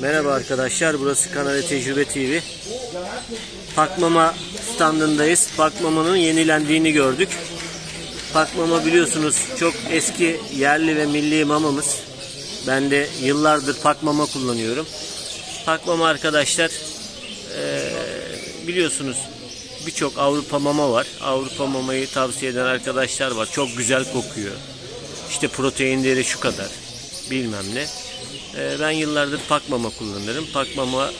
Merhaba arkadaşlar, burası Kanal Tecrübe TV. Pakmama standındayız. Pakmama'nın yenilendiğini gördük. Pakmama biliyorsunuz çok eski yerli ve milli mamamız. Ben de yıllardır Pakmama kullanıyorum. Pakmama arkadaşlar biliyorsunuz birçok Avrupa mama var. Avrupa mamayı tavsiye eden arkadaşlar var. Çok güzel kokuyor. İşte proteinleri şu kadar. Bilmem ne. Ee, ben yıllardır pak mama kullanırım. Pak mama e,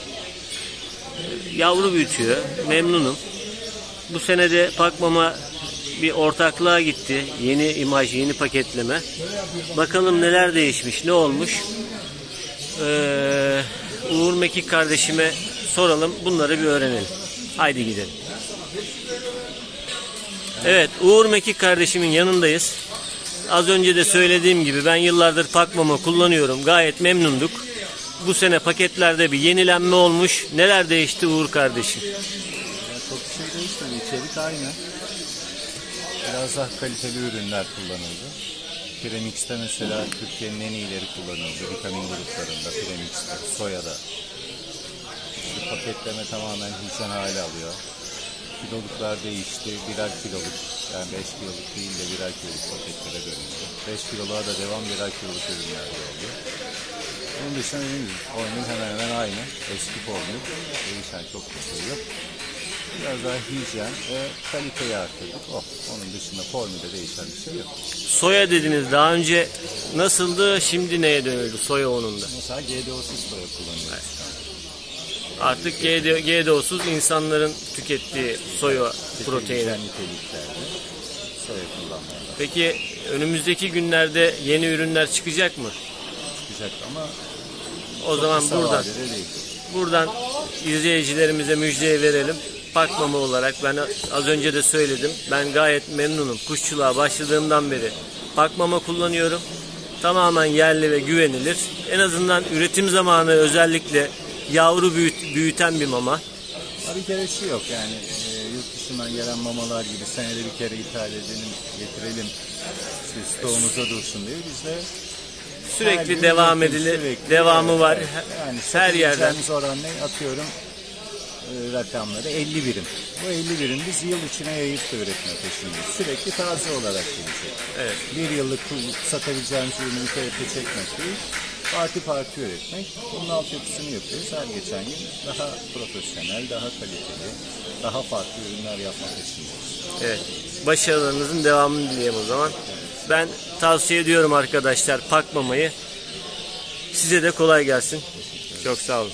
yavru büyütüyor. Memnunum. Bu sene de pak mama bir ortaklığa gitti. Yeni imaj, yeni paketleme. Bakalım neler değişmiş, ne olmuş. Ee, Uğur Mekik kardeşime soralım. Bunları bir öğrenelim. Haydi gidelim. Evet, Uğur Mekik kardeşimin yanındayız. Az önce de söylediğim gibi ben yıllardır Pakmama kullanıyorum. Gayet memnunduk. Bu sene paketlerde bir yenilenme olmuş. Neler değişti Uğur kardeşim? Ya çok bir şey değişmedi. İçerik aynı. Biraz daha kaliteli ürünler kullanıldı. Premix'te mesela Türkiye'nin en iyileri kullanıldı. Vitamin gruplarında, Premix'te, soyada. İşte paketleme tamamen hijyen hale alıyor. Kiloluklar değişti. Birer kiloluk, yani 5 kiloluk değil de birer kiloluk paketlere dönüldü. 5 kiloluğa da devam birer kiloluk ürünler de oluyor. Onun dışında dediğim gibi oyunun hemen hemen aynı. Eski formül. Değişen çok bir şey yok. Biraz daha hijyen ve kaliteyi arttırdık. Oh, onun dışında formülde değişen bir şey yok. Soya dediniz daha önce nasıldı şimdi neye dönüldü soya ununda? Mesela GDO'suz soya kullanıyoruz an. Artık GD, GDO'suz insanların tükettiği soya proteini. Soya kullanmaya Peki önümüzdeki günlerde yeni ürünler çıkacak mı? çıkacak ama O zaman buradan. Buradan izleyicilerimize müjdeyi verelim. Pakmama olarak ben az önce de söyledim. Ben gayet memnunum. Kuşçuluğa başladığımdan beri pakmama kullanıyorum. Tamamen yerli ve güvenilir. En azından üretim zamanı özellikle yavru büyüt, büyüten bir mama. Bir kere şu yok yani e, yurt dışından gelen mamalar gibi senede bir kere ithal edelim, getirelim, işte stoğumuzda dursun diye biz de Sürekli gün devam üretiyoruz, edilir. sürekli. Devamı var. Yani Her yerden. satabileceğimiz oran ne? Atıyorum e, rakamları 50 birim. Bu 50 birim biz yıl içine yayıp da üretme peşindeyiz. Sürekli taze olarak gelecek. Evet. Bir yıllık kul- satabileceğimiz ürünü bir kere çekmek değil, parti parti üretmek. Bunun altyapısını yapıyoruz. Her geçen gün daha profesyonel, daha kaliteli, daha farklı ürünler yapmak peşindeyiz. Evet. Başarılarınızın devamını dileyeyim o zaman. Ben tavsiye ediyorum arkadaşlar pakmamayı. Size de kolay gelsin. Çok sağ olun.